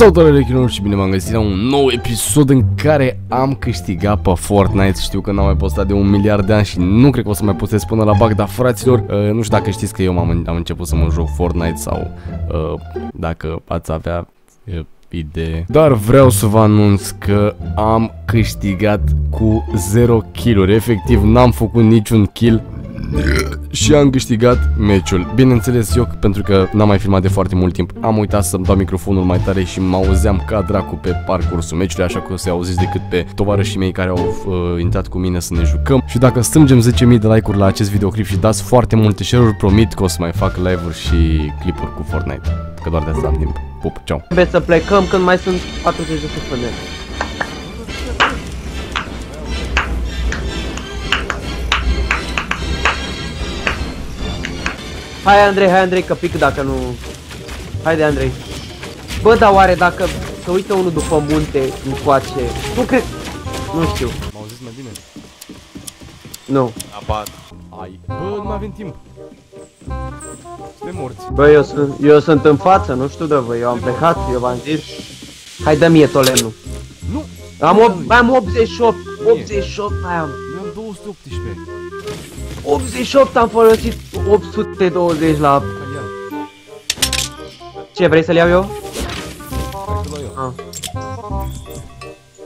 Salutare rechinuri și bine m-am găsit la un nou episod în care am câștigat pe Fortnite. Știu că n-am mai postat de un miliard de ani și nu cred că o să mai postez până la bug Dar fraților, uh, nu știu dacă știți că eu am am început să mă joc Fortnite sau uh, dacă ați avea uh, idee. Dar vreau să vă anunț că am câștigat cu 0 kill-uri. Efectiv n-am făcut niciun kill și am câștigat meciul. Bineînțeles eu, pentru că n-am mai filmat de foarte mult timp, am uitat să-mi dau microfonul mai tare și mă auzeam ca dracu pe parcursul meciului, așa că o să auziți decât pe tovarășii mei care au uh, intrat cu mine să ne jucăm. Și dacă strângem 10.000 de like-uri la acest videoclip și dați foarte multe share-uri, promit că o să mai fac live-uri și clipuri cu Fortnite. Că doar de asta am timp. Pup, ceau. Trebuie să plecăm când mai sunt 40 de secunde. Hai Andrei, hai Andrei că pic dacă nu... Haide Andrei. Bă, dar oare dacă se uită unul după munte încoace, nu cred... Nu știu. M-au zis mai bine? Nu. Abat. Ai. Bă, nu mai avem timp. Suntem morți. Bă, eu sunt, eu sunt în față, nu știu de voi, eu am plecat, eu v-am zis. Hai dă mie tolenul. Nu! Am, op- mai am 88, 88 mai am. Eu am 218. 88 am folosit 820 la... Hai, ia. Ce, vrei să-l iau eu? Hai să luau eu. Ah.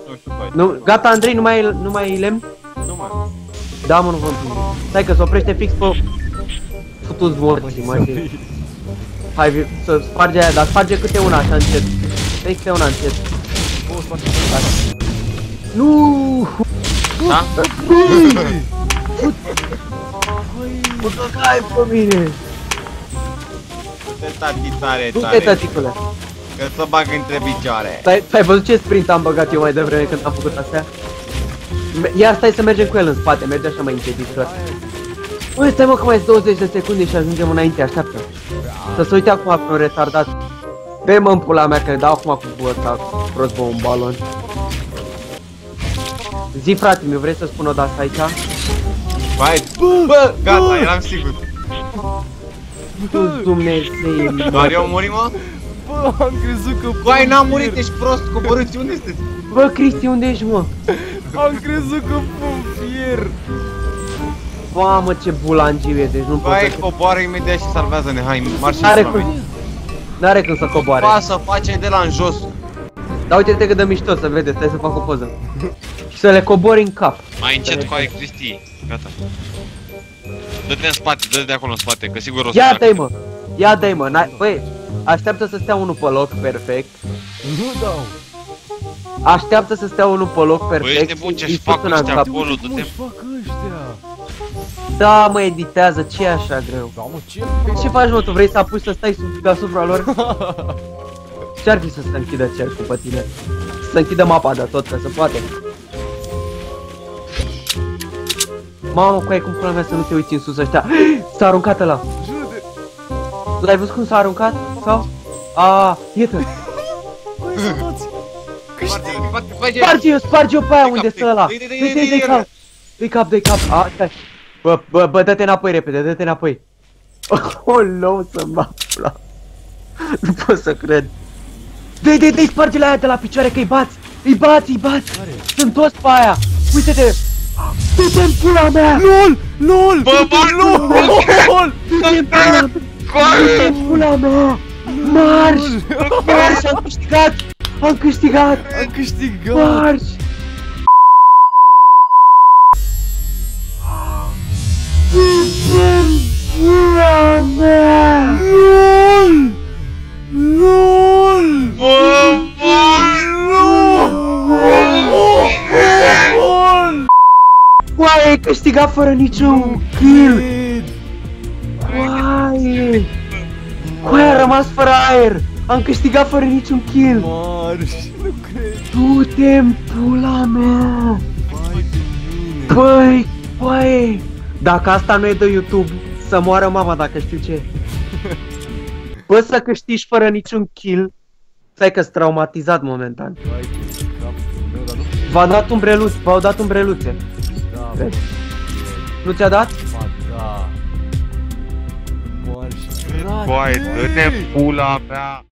Nu știu, băi. Nu, gata Andrei, nu mai, nu mai lemn? Nu mai. Da, mă, nu vă împing. Stai că se oprește fix pe... Futu-ți morții, mai de... Hai, vi- să sparge aia, dar sparge câte una așa încet. Stai câte una încet. Bă, o să fac Nu! Da? Putu hai pe mine! Te tati tare, Du-te, tare. tăticule! Că să bag între picioare. Stai, ai văzut ce sprint am băgat eu mai devreme când am făcut astea? Me- Ia stai să mergem cu el în spate, merge așa mai încet, discret. Băi, stai mă că mai sunt 20 de secunde și ajungem înainte, așteaptă. Să se uite acum pe un retardat. Pe mă în pula mea că dau acum cu ăsta prost bă un balon. Zi frate mi vrei să spun o dată aici? Vai, bă, gata, eram sigur. Tu Dumnezeu. Doar eu muri, mă? Bă, am crezut că... Vai, n-am murit, ești prost, coborâți, unde sunteți? Bă, Cristi, unde ești mă? Am crezut că pun fier. Mamă, ce bulangiu e, deci nu pot Vai, să... coboară imediat și salvează-ne, hai, marș N-are la cum. mine. N-are când să coboare. Pasă, face de la în jos. Dar uite-te cât de mișto să vede, stai să fac o poză. Și să le cobori în cap. Mai încet cu aia, Cristi. Gata. Dă-te în spate, dă-te de acolo în spate, că sigur o să Ia facă. dai mă! Ia dai mă! N-ai- Băi, așteaptă să stea unul pe loc perfect. Nu dau. Așteaptă să stea unul pe loc Băi, perfect. ești nebun ce-și îi fac pus una în ăștia cap. acolo, Cum du-te. își fac ăștia? Da, mă, editează, ce e așa greu? Da, mă, ce? Ce faci, mă, tu vrei să apuci să stai sub deasupra lor? Ce-ar fi să se închidă cercul pe tine? Să se închidă mapa de tot, că se poate. Mamă, cu aia cum pula mea să nu te uiți în sus ăștia. S-a aruncat ăla. Jure-te. L-ai văzut cum s-a aruncat? Sau? A, iată. Băi, să toți. Spate, spate, face. Sparge-o, sparge-o pe aia Dă-i unde cap, stă ăla. dă-i, dă-i, Dă-i, dă-i, dă-i, dă-i, cap. Dă-i cap, dă-i cap. A, stai. Bă, bă, bă, dă-te înapoi repede, dă-te înapoi. Oh, no, să mă pula. Nu pot să cred. Dă-i, dă-i, dă-i, sparge la aia de la picioare că-i bați. Îi bați, îi bați. Care? Sunt toți pe aia. Uite-te. Du-te în pula mea. LOL! LOL! Bă, bă, LOL! LOL! Du-te în pula mea. Du-te în pula mea. Marș. Marș, am câștigat. Am câștigat. Am câștigat! Marș. Câștigat fără niciun kill! Cred. Oaie! Oaie, a rămas fără aer! Am câștigat fără niciun kill! Marș! Nu cred! Du-te în pula mea! Vai de mine! Băi, băi! Dacă asta nu e de YouTube, să moară mama dacă știu ce. Bă, să câștigi fără niciun kill, stai că-s traumatizat momentan. Vai de capul meu, dar nu V-a dat umbreluțe, v-au dat umbreluțe. Da, Vezi? Nu ți-a dat? Ba da! Marș! Băi, dă-te pula mea.